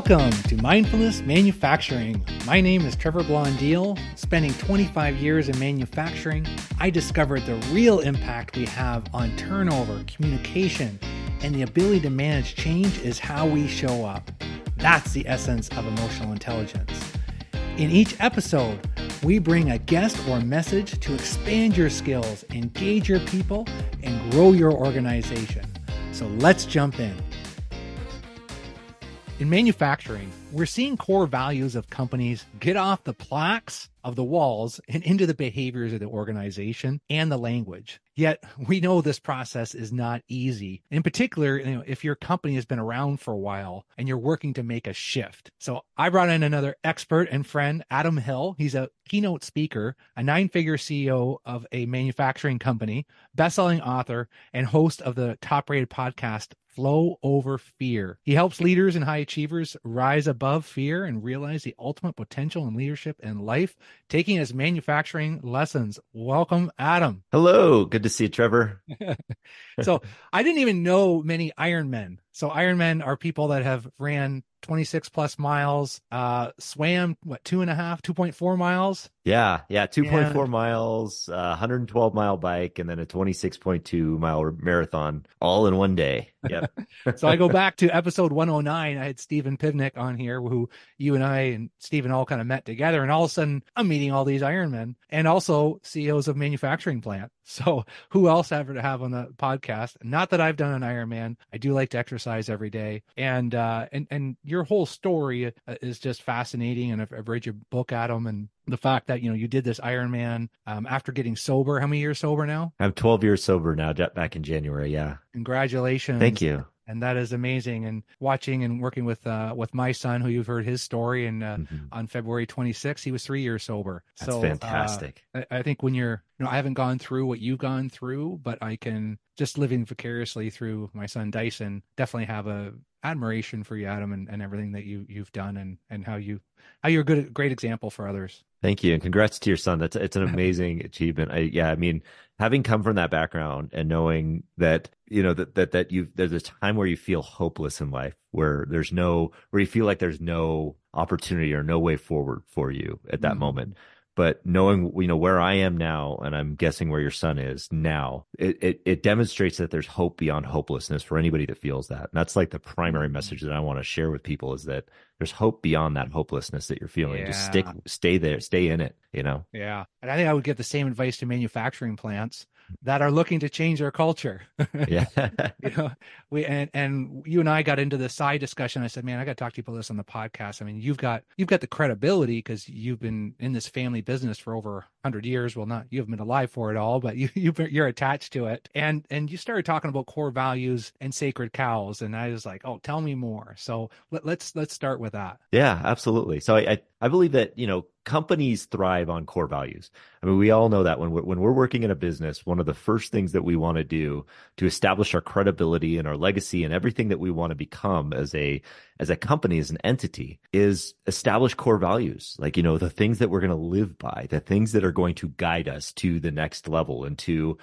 Welcome to Mindfulness Manufacturing. My name is Trevor Blondeel. Spending 25 years in manufacturing, I discovered the real impact we have on turnover, communication, and the ability to manage change is how we show up. That's the essence of emotional intelligence. In each episode, we bring a guest or message to expand your skills, engage your people, and grow your organization. So let's jump in. In manufacturing, we're seeing core values of companies get off the plaques of the walls and into the behaviors of the organization and the language. Yet we know this process is not easy. In particular, you know, if your company has been around for a while and you're working to make a shift. So I brought in another expert and friend, Adam Hill. He's a keynote speaker, a nine-figure CEO of a manufacturing company, best-selling author, and host of the top-rated podcast Flow Over Fear. He helps leaders and high achievers rise above fear and realize the ultimate potential in leadership and life, taking his manufacturing lessons. Welcome, Adam. Hello. Good to see you, Trevor. so I didn't even know many Ironmen. So Ironmen are people that have ran 26 plus miles, uh, swam what two and a half, 2.4 miles. Yeah, yeah, 2.4 and... miles, uh, 112 mile bike, and then a 26.2 mile marathon, all in one day. Yep. so I go back to episode 109. I had Stephen Pivnik on here, who you and I and Stephen all kind of met together, and all of a sudden I'm meeting all these Ironmen and also CEOs of manufacturing plant. So who else ever to have on the podcast? Not that I've done an Ironman. I do like to exercise every day, and uh, and and your whole story uh, is just fascinating. And I've, I've read your book, Adam, and the fact that you know you did this Ironman um, after getting sober. How many years sober now? I'm 12 years sober now. Back in January, yeah. Congratulations. Thank you and that is amazing. And watching and working with uh, with my son, who you've heard his story, and uh, mm-hmm. on February 26th, he was three years sober. That's so fantastic. Uh, I, I think when you're, you know, I haven't gone through what you've gone through, but I can just living vicariously through my son Dyson. Definitely have a admiration for you, Adam, and, and everything that you you've done, and and how you how you're a good great example for others. Thank you, and congrats to your son. That's it's an amazing achievement. I, yeah, I mean, having come from that background and knowing that you know that that that you there's a time where you feel hopeless in life, where there's no where you feel like there's no opportunity or no way forward for you at that mm-hmm. moment but knowing you know where I am now, and I'm guessing where your son is now, it, it, it demonstrates that there's hope beyond hopelessness for anybody that feels that. And that's like the primary mm-hmm. message that I want to share with people is that there's hope beyond that hopelessness that you're feeling. Yeah. Just stick, stay there, stay in it. You know. Yeah, and I think I would give the same advice to manufacturing plants that are looking to change their culture. yeah. you know, we and and you and I got into the side discussion. I said, "Man, I got to talk to you about this on the podcast. I mean, you've got you've got the credibility because you've been in this family business for over 100 years. Well, not you haven't been alive for it all, but you you're attached to it. And and you started talking about core values and sacred cows, and I was like, "Oh, tell me more." So let, let's let's start with that. Yeah, absolutely. So I, I I believe that you know companies thrive on core values. I mean, we all know that when we're, when we're working in a business, one of the first things that we want to do to establish our credibility and our legacy and everything that we want to become as a as a company as an entity is establish core values. Like you know the things that we're going to live by, the things that are going to guide us to the next level and to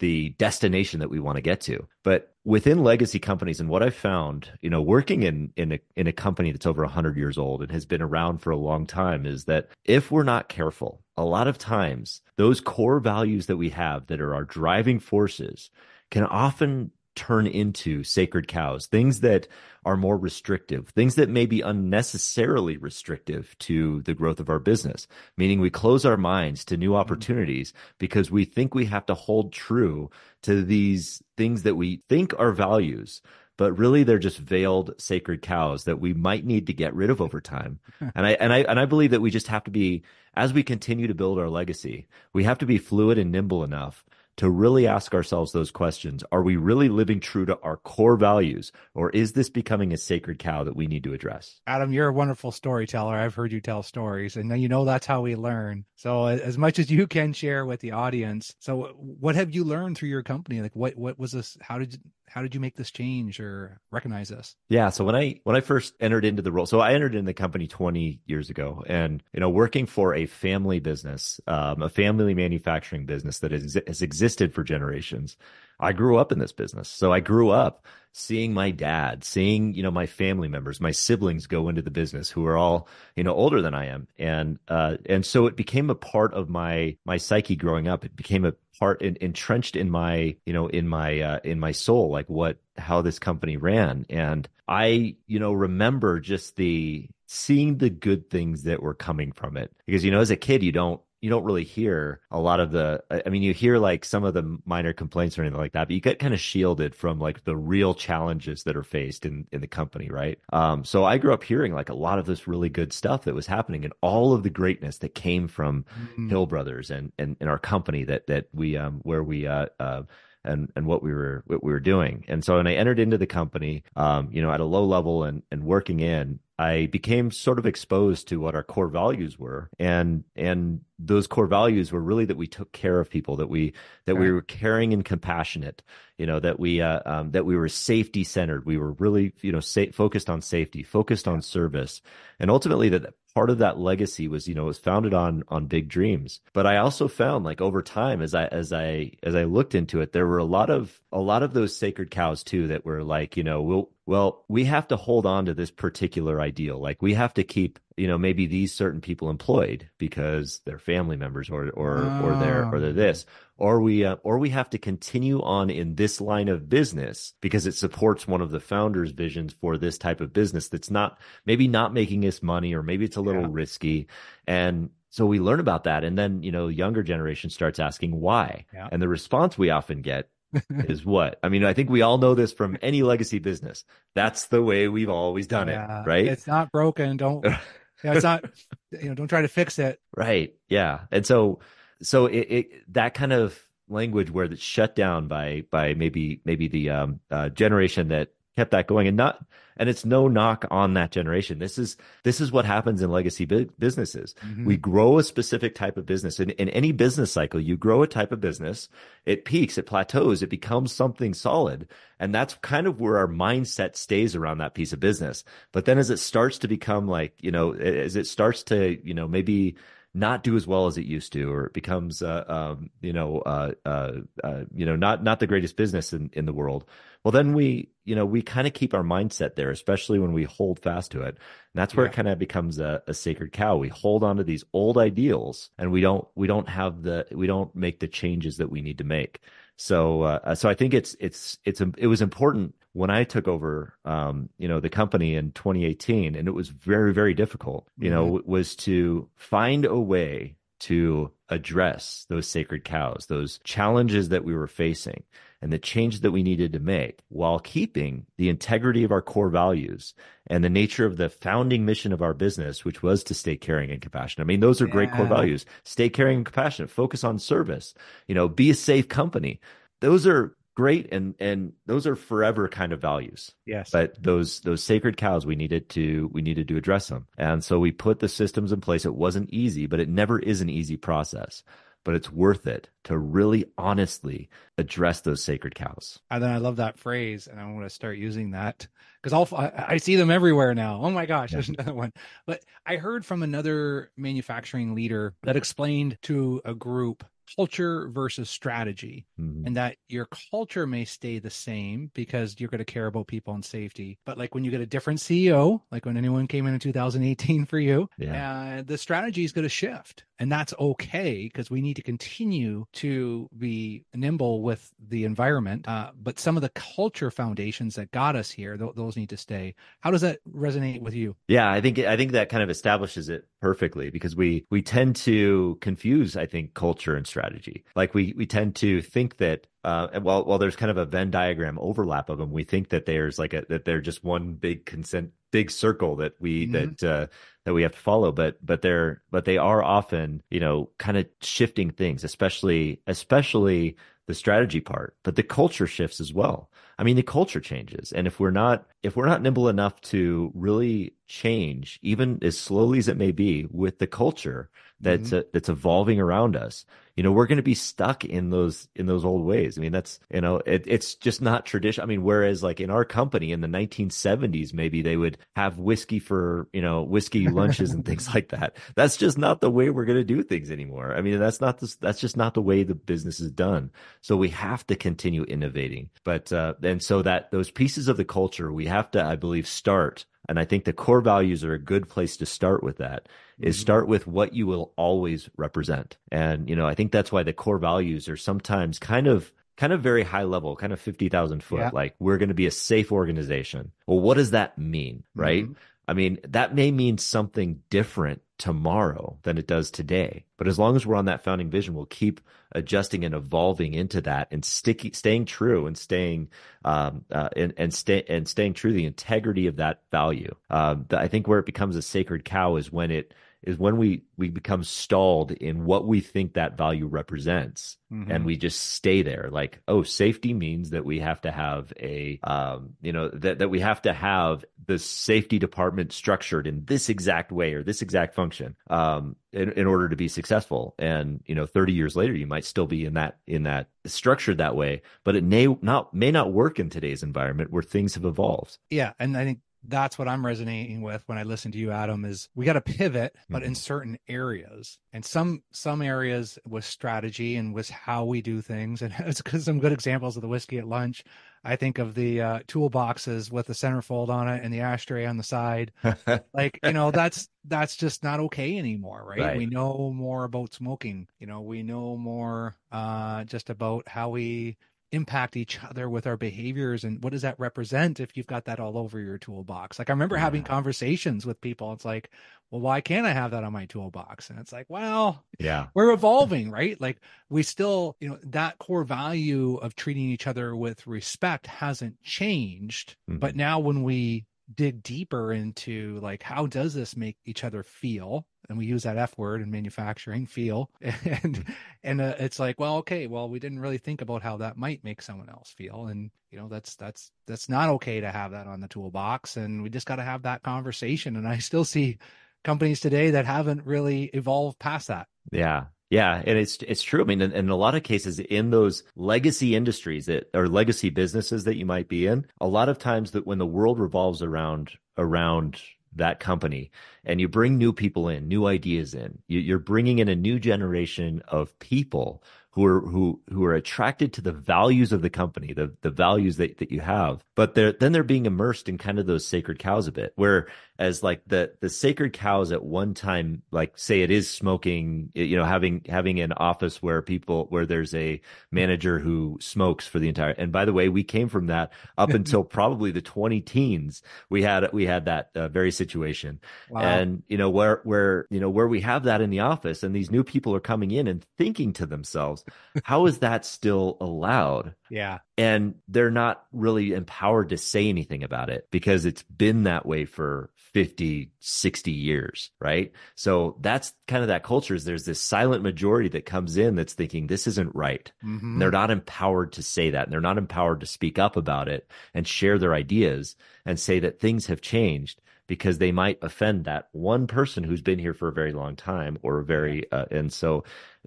the destination that we want to get to. But within legacy companies and what I've found, you know, working in in a in a company that's over 100 years old and has been around for a long time is that if we're not careful, a lot of times those core values that we have that are our driving forces can often turn into sacred cows, things that are more restrictive, things that may be unnecessarily restrictive to the growth of our business, meaning we close our minds to new mm-hmm. opportunities because we think we have to hold true to these things that we think are values but really they're just veiled sacred cows that we might need to get rid of over time. and I and I and I believe that we just have to be as we continue to build our legacy, we have to be fluid and nimble enough to really ask ourselves those questions. Are we really living true to our core values, or is this becoming a sacred cow that we need to address? Adam, you're a wonderful storyteller. I've heard you tell stories, and you know that's how we learn. So, as much as you can share with the audience, so what have you learned through your company? Like, what what was this? How did how did you make this change or recognize this? Yeah, so when I when I first entered into the role, so I entered in the company 20 years ago, and you know, working for a family business, um, a family manufacturing business that has, has existed for generations. I grew up in this business, so I grew up seeing my dad, seeing, you know, my family members, my siblings go into the business who are all, you know, older than I am. And, uh, and so it became a part of my, my psyche growing up. It became a part in, entrenched in my, you know, in my, uh, in my soul, like what, how this company ran. And I, you know, remember just the, seeing the good things that were coming from it because you know as a kid you don't you don't really hear a lot of the i mean you hear like some of the minor complaints or anything like that but you get kind of shielded from like the real challenges that are faced in in the company right um so i grew up hearing like a lot of this really good stuff that was happening and all of the greatness that came from mm-hmm. hill brothers and and, and our company that that we um where we uh, uh and and what we were what we were doing. And so when I entered into the company, um, you know, at a low level and and working in, I became sort of exposed to what our core values were, and and those core values were really that we took care of people, that we that right. we were caring and compassionate, you know, that we uh, um, that we were safety centered. We were really you know sa- focused on safety, focused on service, and ultimately that part of that legacy was you know was founded on on big dreams but i also found like over time as i as i as i looked into it there were a lot of a lot of those sacred cows too that were like you know we'll well, we have to hold on to this particular ideal. Like we have to keep, you know, maybe these certain people employed because they're family members or or oh. or they're or they're oh. this, or we uh, or we have to continue on in this line of business because it supports one of the founders' visions for this type of business that's not maybe not making us money or maybe it's a little yeah. risky and so we learn about that and then you know younger generation starts asking why yeah. and the response we often get is what? I mean, I think we all know this from any legacy business. That's the way we've always done yeah, it, right? It's not broken. Don't. yeah, it's not. You know, don't try to fix it. Right. Yeah. And so, so it, it that kind of language where it's shut down by by maybe maybe the um, uh, generation that kept that going and not and it's no knock on that generation. This is this is what happens in legacy businesses. Mm-hmm. we grow a specific type of business. In, in any business cycle you grow a type of business. It peaks it plateaus it becomes something solid. And that's kind of where our mindset stays around that piece of business. But then as it starts to become like you know as it starts to you know maybe not do as well as it used to, or it becomes, uh, um, you know, uh, uh, uh, you know, not not the greatest business in, in the world. Well, then we, you know, we kind of keep our mindset there, especially when we hold fast to it. And that's where yeah. it kind of becomes a, a sacred cow. We hold on to these old ideals, and we don't we don't have the we don't make the changes that we need to make. So, uh, so I think it's it's it's it was important when I took over, um, you know, the company in 2018, and it was very, very difficult, you mm-hmm. know, was to find a way to address those sacred cows, those challenges that we were facing and the changes that we needed to make while keeping the integrity of our core values and the nature of the founding mission of our business, which was to stay caring and compassionate. I mean, those are yeah. great core values. Stay caring and compassionate, focus on service, you know, be a safe company. Those are great and and those are forever kind of values yes but those those sacred cows we needed to we needed to address them and so we put the systems in place it wasn't easy but it never is an easy process but it's worth it to really honestly address those sacred cows. And then I love that phrase, and I'm going to start using that because I'll I, I, see them everywhere now. Oh my gosh, yeah. there's another one. But I heard from another manufacturing leader that explained to a group culture versus strategy mm-hmm. and that your culture may stay the same because you're going to care about people and safety but like when you get a different ceo like when anyone came in in 2018 for you yeah. uh, the strategy is going to shift and that's okay because we need to continue to be nimble with the environment uh, but some of the culture foundations that got us here th- those need to stay how does that resonate with you yeah i think i think that kind of establishes it perfectly because we we tend to confuse i think culture and strategy like we we tend to think that uh, and while while there's kind of a Venn diagram overlap of them, we think that there's like a that they're just one big consent big circle that we mm-hmm. that uh, that we have to follow. But but they're but they are often you know kind of shifting things, especially especially the strategy part. But the culture shifts as well. I mean, the culture changes, and if we're not if we're not nimble enough to really change, even as slowly as it may be, with the culture that's mm-hmm. uh, that's evolving around us, you know, we're going to be stuck in those in those old ways. I mean, that's you know, it, it's just not tradition. I mean, whereas like in our company in the 1970s, maybe they would have whiskey for you know whiskey lunches and things like that. That's just not the way we're going to do things anymore. I mean, that's not this. that's just not the way the business is done. So we have to continue innovating. But uh, and so that those pieces of the culture we have to, I believe, start. And I think the core values are a good place to start with that is mm-hmm. start with what you will always represent. And, you know, I think that's why the core values are sometimes kind of kind of very high level, kind of 50,000 foot. Yeah. Like we're going to be a safe organization. Well, what does that mean? Right. Mm-hmm. I mean, that may mean something different tomorrow than it does today. But as long as we're on that founding vision, we'll keep adjusting and evolving into that and sticky, staying true and staying, um, uh, and, and stay, and staying true the integrity of that value. Um, I think where it becomes a sacred cow is when it, is when we we become stalled in what we think that value represents mm-hmm. and we just stay there. Like oh safety means that we have to have a um, you know that, that we have to have the safety department structured in this exact way or this exact function um, in, in order to be successful. And you know 30 years later you might still be in that in that structured that way but it may not may not work in today's environment where things have evolved. Yeah and i think that's what I'm resonating with when I listen to you, Adam, is we got to pivot, but in mm-hmm. certain areas and some, some areas with strategy and with how we do things. And it's because some good examples of the whiskey at lunch. I think of the uh, toolboxes with the centerfold on it and the ashtray on the side. like, you know, that's, that's just not okay anymore, right? right? We know more about smoking. You know, we know more uh, just about how we impact each other with our behaviors and what does that represent if you've got that all over your toolbox like i remember yeah. having conversations with people it's like well why can't i have that on my toolbox and it's like well yeah we're evolving right like we still you know that core value of treating each other with respect hasn't changed mm-hmm. but now when we dig deeper into like how does this make each other feel and we use that f word in manufacturing feel. And mm-hmm. and uh, it's like well okay well we didn't really think about how that might make someone else feel. And you know that's that's that's not okay to have that on the toolbox. And we just got to have that conversation. And i still see companies today that haven't really evolved past that. Yeah. Yeah, and it's it's true. I mean, in, in, a lot of cases, in those legacy industries that or legacy businesses that you might be in, a lot of times that when the world revolves around around that company and you bring new people in, new ideas in, you, you're bringing in a new generation of people who are who who are attracted to the values of the company, the the values that, that you have. But they're then they're being immersed in kind of those sacred cows a bit, where as like the the sacred cows at one time like say it is smoking you know having having an office where people where there's a manager who smokes for the entire and by the way we came from that up until probably the 20 teens we had we had that uh, very situation. Wow. and you know where where you know where we have that in the office and these new people are coming in and thinking to themselves how is that still allowed? Yeah. And they're not really empowered to say anything about it because it's been that way for 50, 60 years, right? So that's kind of that culture is there's this silent majority that comes in that's thinking this isn't right. Mm-hmm. They're not empowered to say that. And they're not empowered to speak up about it and share their ideas and say that things have changed because they might offend that one person who's been here for a very long time or a very uh, and so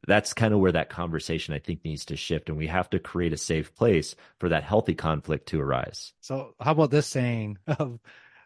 that's kind of where that conversation i think needs to shift and we have to create a safe place for that healthy conflict to arise so how about this saying of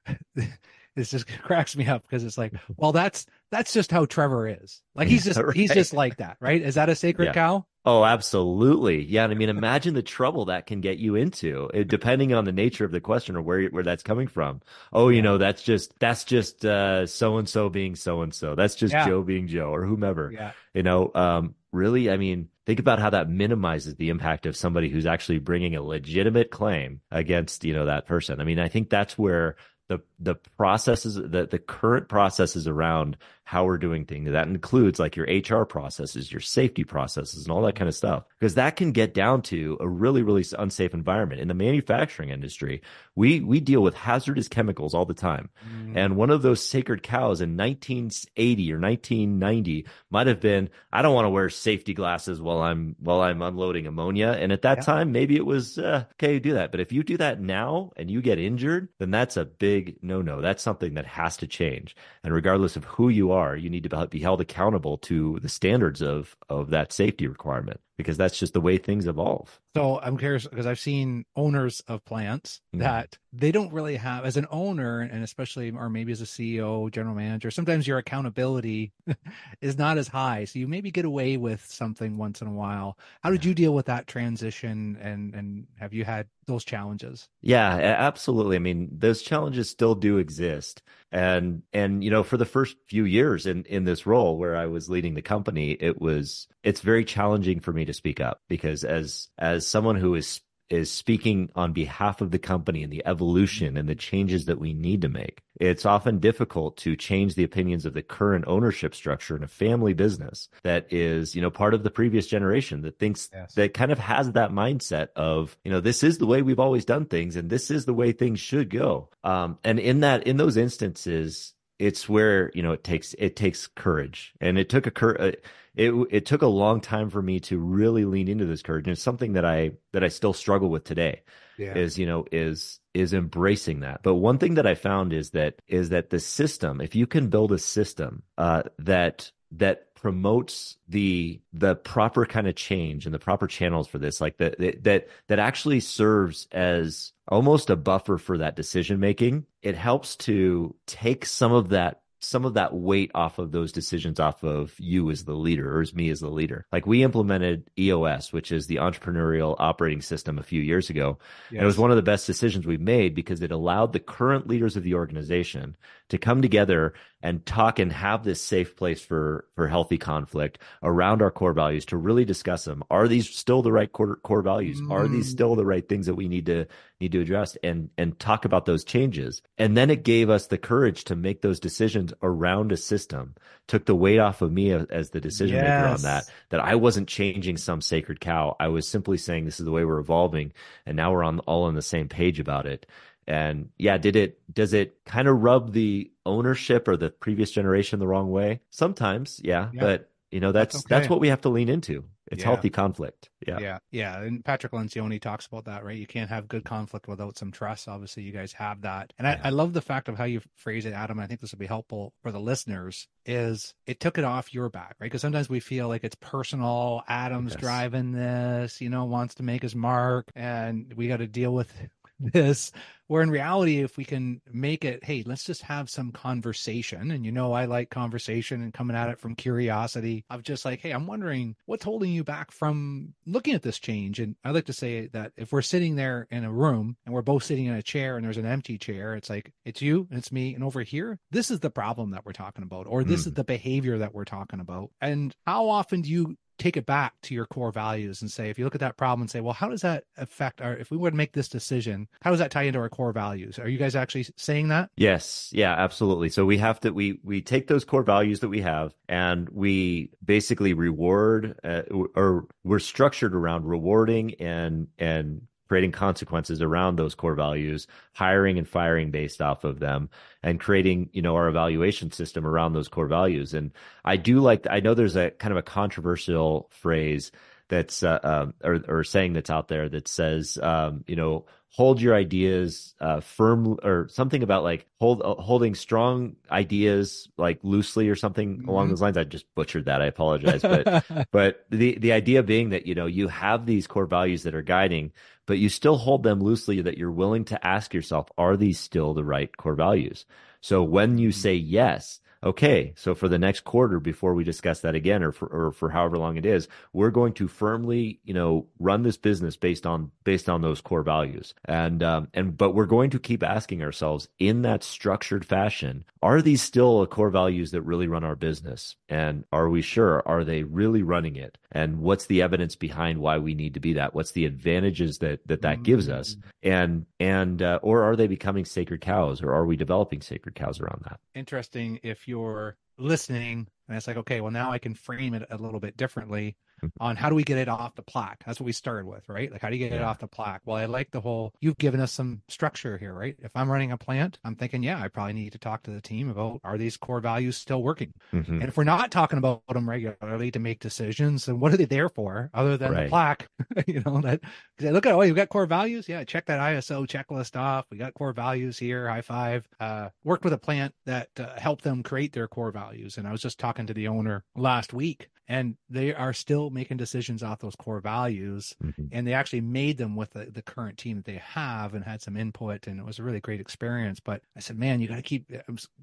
this just cracks me up because it's like, well, that's that's just how Trevor is. Like he's just right. he's just like that, right? Is that a sacred yeah. cow? Oh, absolutely. Yeah, I mean, imagine the trouble that can get you into, it, depending on the nature of the question or where where that's coming from. Oh, you yeah. know, that's just that's just so and so being so and so. That's just yeah. Joe being Joe or whomever. Yeah. You know, um, really, I mean, think about how that minimizes the impact of somebody who's actually bringing a legitimate claim against you know that person. I mean, I think that's where the the processes the the current processes around how we're doing things that includes like your HR processes, your safety processes, and all that kind of stuff because that can get down to a really really unsafe environment in the manufacturing industry. We we deal with hazardous chemicals all the time, mm. and one of those sacred cows in 1980 or 1990 might have been I don't want to wear safety glasses while I'm while I'm unloading ammonia, and at that yeah. time maybe it was uh, okay do that, but if you do that now and you get injured, then that's a big no no. That's something that has to change, and regardless of who you are, you need to be held accountable to the standards of of that safety requirement. Because that's just the way things evolve. So I'm curious because I've seen owners of plants mm-hmm. that they don't really have, as an owner, and especially, or maybe as a CEO, general manager, sometimes your accountability is not as high. So you maybe get away with something once in a while. How did you deal with that transition? And, and have you had those challenges? Yeah, absolutely. I mean, those challenges still do exist. And, and, you know, for the first few years in, in this role where I was leading the company, it was, it's very challenging for me to speak up because as, as someone who is is speaking on behalf of the company and the evolution and the changes that we need to make. It's often difficult to change the opinions of the current ownership structure in a family business that is, you know, part of the previous generation that thinks yes. that kind of has that mindset of, you know, this is the way we've always done things and this is the way things should go. Um, and in that, in those instances, it's where you know it takes it takes courage and it took a cur- uh, it it took a long time for me to really lean into this courage and it's something that i that i still struggle with today yeah. is you know is is embracing that but one thing that i found is that is that the system if you can build a system uh, that that promotes the the proper kind of change and the proper channels for this like that that that actually serves as almost a buffer for that decision making it helps to take some of that some of that weight off of those decisions off of you as the leader or as me as the leader. Like we implemented EOS, which is the entrepreneurial operating system a few years ago. Yes. And it was one of the best decisions we've made because it allowed the current leaders of the organization to come together and talk and have this safe place for for healthy conflict around our core values to really discuss them. Are these still the right core core values? Mm. Are these still the right things that we need to need to address and and talk about those changes? And then it gave us the courage to make those decisions around a system. Took the weight off of me as the decision yes. maker on that. That I wasn't changing some sacred cow. I was simply saying this is the way we're evolving, and now we're on all on the same page about it. And yeah, did it does it kind of rub the ownership or the previous generation the wrong way? Sometimes, yeah, yeah. but you know that's that's, okay. that's what we have to lean into. It's yeah. healthy conflict. Yeah. Yeah. Yeah. And Patrick Lencioni talks about that, right? You can't have good conflict without some trust. Obviously, you guys have that. And yeah. I, I, love the fact of how you phrase it, Adam. I think this will be helpful for the listeners is it took it off your back, right? Because sometimes we feel like it's personal. Adam's yes. driving this, you know, wants to make his mark and we got to deal with this where in reality if we can make it hey let's just have some conversation. And you know i like conversation and coming at it from curiosity of just like hey i'm wondering what's holding you back from looking at this change? And i like to say that if we're sitting there in a room and we're both sitting in a chair and there's an empty chair it's like it's you and it's me. And over here this is the problem that we're talking about or this mm. is the behavior that we're talking about. And how often do you take it back to your core values and say, if you look at that problem and say, well, how does that affect our, if we were to make this decision, how does that tie into our core values? Are you guys actually saying that? Yes. Yeah, absolutely. So we have to, we, we take those core values that we have and we basically reward uh, or we're structured around rewarding and, and creating consequences around those core values, hiring and firing based off of them, and creating, you know, our evaluation system around those core values. And I do like, I know there's a kind of a controversial phrase that's uh, um, or, or saying that's out there that says, um, you know, hold your ideas uh, firm or something about like hold uh, holding strong ideas like loosely or something mm-hmm. along those lines. I just butchered that. I apologize, but but the the idea being that you know you have these core values that are guiding, but you still hold them loosely. That you're willing to ask yourself, are these still the right core values? So when you mm-hmm. say yes, okay, so for the next quarter before we discuss that again or for, or for however long it is, we're going to firmly, you know, run this business based on based on those core values. And um and but we're going to keep asking ourselves in that structured fashion, are these still a core values that really run our business? And are we sure are they really running it? And what's the evidence behind why we need to be that? What's the advantages that that that gives us? Mm. And and uh, or are they becoming sacred cows or are we developing sacred cows around that? Interesting if you're listening and it's like okay well now i can frame it a little bit differently on how do we get it off the plaque that's what we started with right like how do you get yeah. it off the plaque well i like the whole you've given us some structure here right if i'm running a plant i'm thinking yeah i probably need to talk to the team about are these core values still working mm-hmm. and if we're not talking about them regularly to make decisions then what are they there for other than right. the plaque you know that look at oh, you've got core values. Yeah, check that ISO checklist off. We got core values here. High five. Uh, worked with a plant that uh, helped them create their core values, and I was just talking to the owner last week, and they are still making decisions off those core values, mm-hmm. and they actually made them with the, the current team that they have, and had some input, and it was a really great experience. But I said, man, you got to keep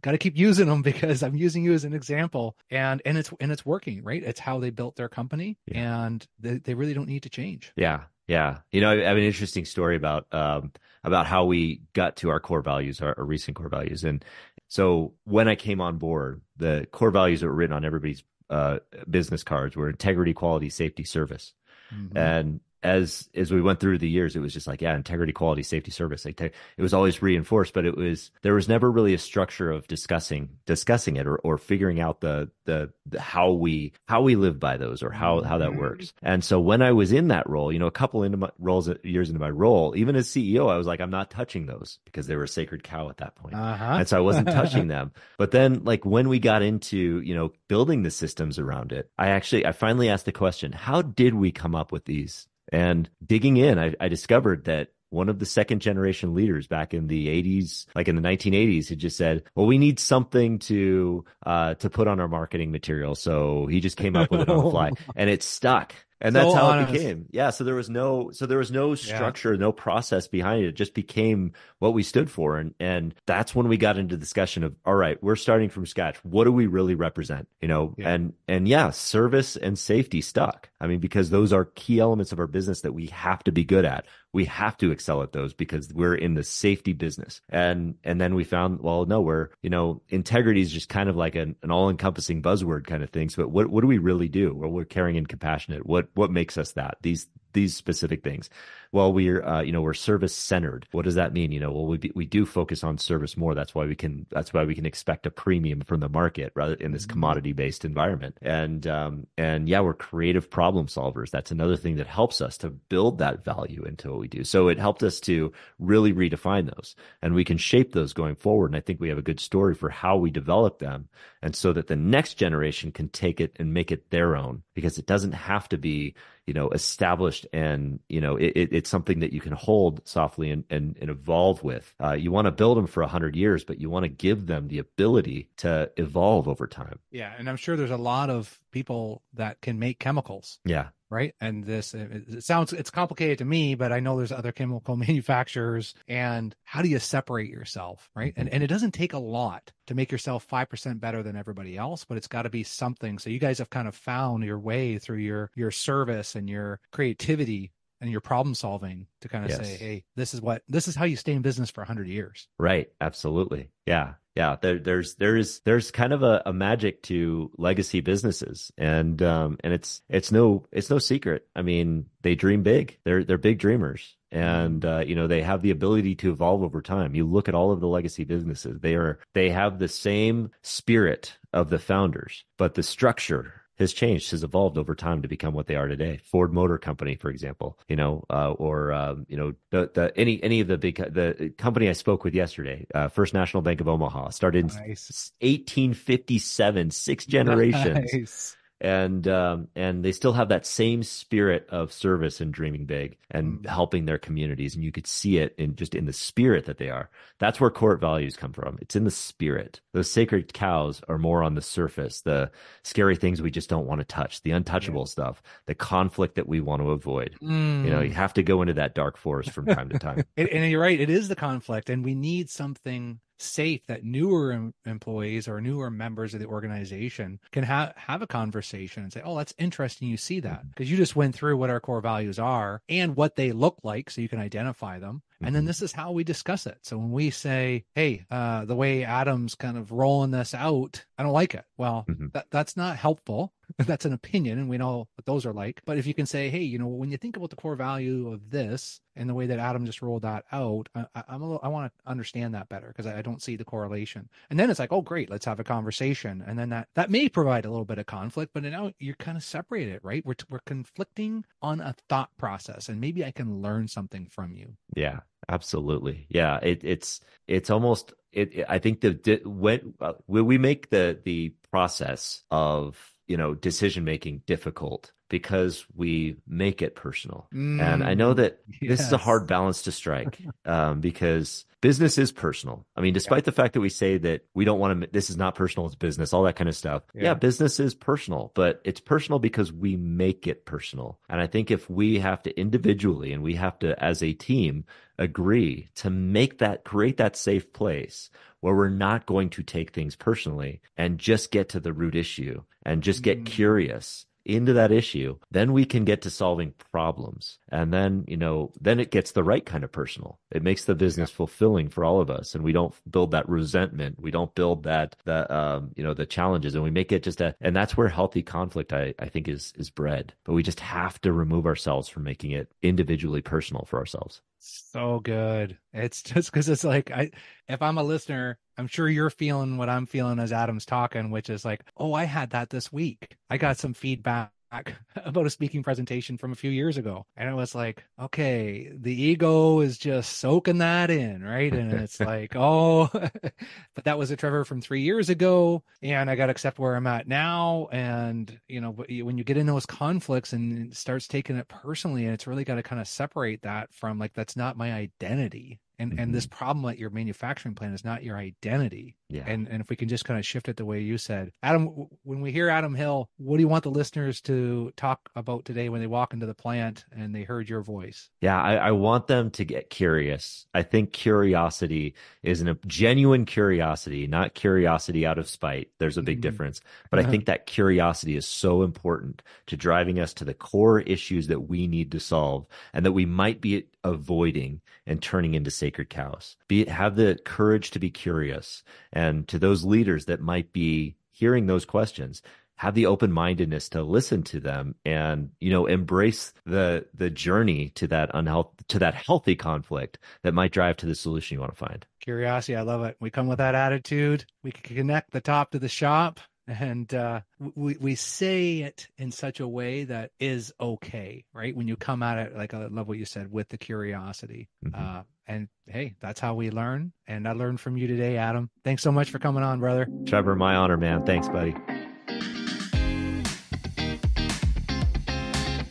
got to keep using them because I'm using you as an example, and and it's and it's working, right? It's how they built their company, yeah. and they, they really don't need to change. Yeah, yeah, you know, I have an interesting story about um, about how we got to our core values, our, our, recent core values, and so when I came on board, the core values that were written on everybody's uh, business cards were integrity, quality, safety, service, mm-hmm. and as as we went through the years, it was just like, yeah, integrity, quality, safety, service. Like, it was always reinforced, but it was there was never really a structure of discussing discussing it or, or figuring out the, the, the how we how we live by those or how how that works. And so when I was in that role, you know, a couple into my roles years into my role, even as CEO, I was like, I'm not touching those because they were a sacred cow at that point, uh-huh. and so I wasn't touching them. But then, like when we got into you know building the systems around it, I actually I finally asked the question, how did we come up with these and digging in, I, I discovered that one of the second generation leaders back in the 80s like in the 1980s had just said well we need something to uh to put on our marketing material. So he just came up with it on the fly. And it stuck and that's so how honest. it became. Yeah so there was no so there was no structure yeah. no process behind it. It just became what we stood for. And and that's when we got into discussion of all right we're starting from scratch. What do we really represent? You know yeah. and and yeah service and safety stuck. I mean because those are key elements of our business that we have to be good at we have to excel at those because we're in the safety business. And and then we found well no we're you know integrity is just kind of like an, an all-encompassing buzzword kind of thing so what what do we really do? Well we're caring and compassionate. What what makes us that? These these specific things. Well, we're uh, you know we're service centered. What does that mean? You know, well we be, we do focus on service more. That's why we can that's why we can expect a premium from the market rather in this mm-hmm. commodity based environment. And um, and yeah, we're creative problem solvers. That's another thing that helps us to build that value into what we do. So it helped us to really redefine those, and we can shape those going forward. And I think we have a good story for how we develop them, and so that the next generation can take it and make it their own because it doesn't have to be you know established and you know it, it, it's something that you can hold softly and and, and evolve with. Uh, you want to build them for 100 years but you want to give them the ability to evolve over time. Yeah and i'm sure there's a lot of people that can make chemicals yeah right? And this it sounds it's complicated to me, but I know there's other chemical manufacturers. And how do you separate yourself, right? Mm-hmm. And and it doesn't take a lot to make yourself five percent better than everybody else, but it's got to be something. So you guys have kind of found your way through your your service and your creativity and your problem solving to kind of yes. say, hey, this is what this is how you stay in business for 100 years. Right. Absolutely. Yeah. Yeah. There, there's there's there's kind of a, a magic to legacy businesses, and um and it's it's no it's no secret. I mean, they dream big. They're they're big dreamers, and uh, you know they have the ability to evolve over time. You look at all of the legacy businesses; they are they have the same spirit of the founders, but the structure has changed, has evolved over time to become what they are today. Ford Motor Company, for example, you know, uh, or um, you know, the, the any any of the big the company I spoke with yesterday, uh, First National Bank of Omaha, started nice. in 1857, six generations. Nice and um, and they still have that same spirit of service and dreaming big and mm. helping their communities and you could see it in just in the spirit that they are that's where core values come from it's in the spirit those sacred cows are more on the surface the scary things we just don't want to touch the untouchable yeah. stuff the conflict that we want to avoid mm. you know you mm. have to go into that dark forest from time to time and you're right it is the conflict and we need something safe that newer em- employees or newer members of the organization can have have a conversation and say, "Oh, that's interesting. You see that mm-hmm. because you just went through what our core values are and what they look like, so you can identify them." Mm-hmm. And then mm-hmm. this is how we discuss it. So when we say, "Hey, uh, the way Adam's kind of rolling this out, I don't like it," well, mm-hmm. that that's not helpful. that's an opinion, and we know what those are like. But if you can say, "Hey, you know, when you think about the core value of this and the way that Adam just rolled that out, I, am a little, I want to understand that better because I, I don't see the correlation." And then it's like, "Oh, great, let's have a conversation." And then that that may provide a little bit of conflict, but now you're kind of separated, right? We're we're conflicting on a thought process, and maybe I can learn something from you. Yeah, Absolutely. Yeah. It, it's, it's almost, it, it I think the, when, uh, when we make the, the process of, you know, decision making difficult because we make it personal. Mm, and I know that yes. this is a hard balance to strike um, because business is personal. I mean, despite yeah. the fact that we say that we don't want to, this is not personal, it's business, all that kind of stuff. Yeah. yeah, business is personal, but it's personal because we make it personal. And I think if we have to individually and we have to, as a team, agree to make that, create that safe place where we're not going to take things personally and just get to the root issue and just get mm. curious into that issue, then we can get to solving problems. And then, you know, then it gets the right kind of personal. It makes the business yeah. fulfilling for all of us. And we don't build that resentment. We don't build that, that, um, you know, the challenges and we make it just a, and that's where healthy conflict, I, I think is, is bred. But we just have to remove ourselves from making it individually personal for ourselves. So good. It's just because it's like I if I'm a listener, I'm sure you're feeling what I'm feeling as Adam's talking, which is like, oh, I had that this week. I got some feedback about a speaking presentation from a few years ago. And it was like, okay, the ego is just soaking that in, right? And it's like, oh, but that was a Trevor from three years ago. And I got to accept where I'm at now. And, you know, when you get in those conflicts and it starts taking it personally, and it's really got to kind of separate that from like, that's not my identity and mm-hmm. and this problem at your manufacturing plant is not your identity. Yeah. And and if we can just kind of shift it the way you said adam when we hear adam hill what do you want the listeners to talk about today when they walk into the plant and they heard your voice? Yeah i, I want them to get curious. I think curiosity is a genuine curiosity not curiosity out of spite. There's a big mm-hmm. difference. But i think that curiosity is so important to driving us to the core issues that we need to solve and that we might be avoiding and turning into sacred cows. Be have the courage to be curious. And to those leaders that might be hearing those questions, have the open mindedness to listen to them and you know embrace the the journey to that unhealth to that healthy conflict that might drive to the solution you want to find curiosity i love it we come with that attitude we can connect the top to the shop and uh, we we say it in such a way that is okay, right? When you come at it, like I love what you said with the curiosity. Mm-hmm. Uh, and hey, that's how we learn. And I learned from you today, Adam. Thanks so much for coming on, brother. Trevor, my honor, man. Thanks, buddy.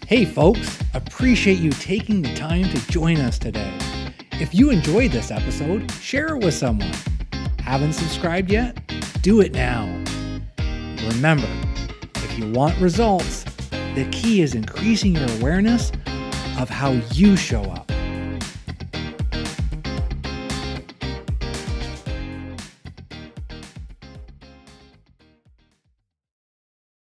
Hey, folks, appreciate you taking the time to join us today. If you enjoyed this episode, share it with someone. Haven't subscribed yet? Do it now. Remember, if you want results, the key is increasing your awareness of how you show up.